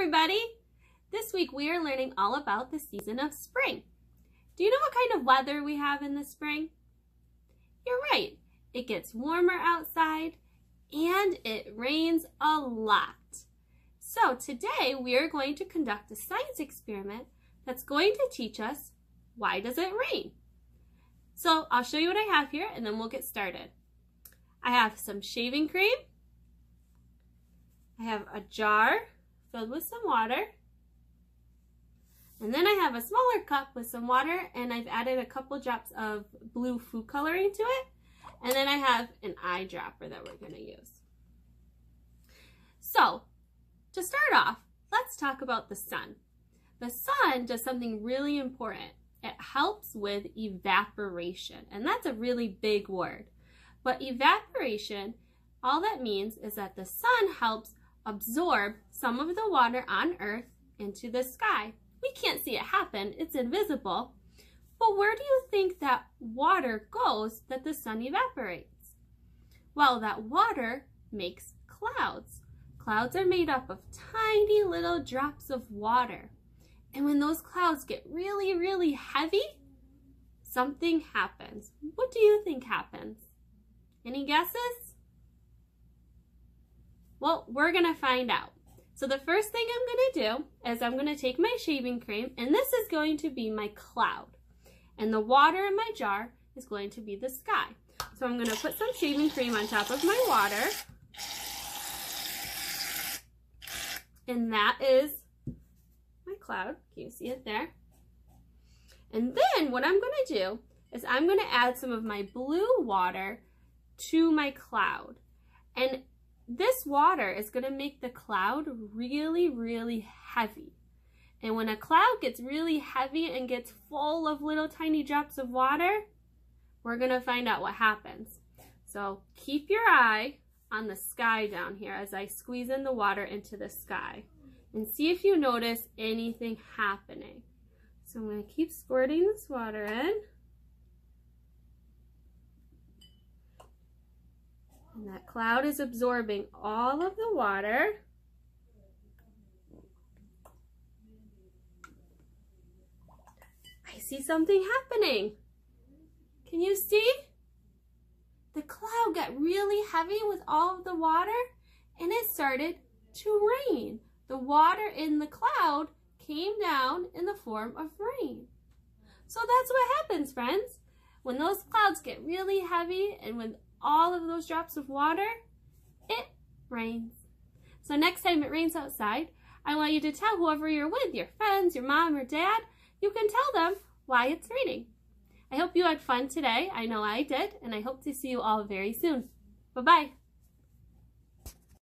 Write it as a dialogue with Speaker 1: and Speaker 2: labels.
Speaker 1: everybody! This week we are learning all about the season of spring. Do you know what kind of weather we have in the spring? You're right, it gets warmer outside and it rains a lot. So today we are going to conduct a science experiment that's going to teach us why does it rain? So I'll show you what I have here and then we'll get started. I have some shaving cream. I have a jar filled with some water. And then I have a smaller cup with some water and I've added a couple drops of blue food coloring to it. And then I have an eyedropper that we're going to use. So, to start off, let's talk about the sun. The sun does something really important. It helps with evaporation, and that's a really big word. But evaporation, all that means is that the sun helps absorb some of the water on Earth into the sky. We can't see it happen, it's invisible. But where do you think that water goes that the sun evaporates? Well, that water makes clouds. Clouds are made up of tiny little drops of water. And when those clouds get really, really heavy, something happens. What do you think happens? Any guesses? Well, we're going to find out. So the first thing I'm going to do is I'm going to take my shaving cream and this is going to be my cloud. And the water in my jar is going to be the sky. So I'm going to put some shaving cream on top of my water. And that is my cloud. Can you see it there? And then what I'm going to do is I'm going to add some of my blue water to my cloud. And this water is going to make the cloud really, really heavy. And when a cloud gets really heavy and gets full of little tiny drops of water, we're going to find out what happens. So keep your eye on the sky down here as I squeeze in the water into the sky. And see if you notice anything happening. So I'm going to keep squirting this water in. And that cloud is absorbing all of the water. I see something happening. Can you see? The cloud got really heavy with all of the water and it started to rain. The water in the cloud came down in the form of rain. So that's what happens, friends. When those clouds get really heavy and when all of those drops of water, it rains. So next time it rains outside, I want you to tell whoever you're with, your friends, your mom or dad, you can tell them why it's raining. I hope you had fun today. I know I did, and I hope to see you all very soon. Bye-bye.